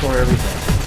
for everything.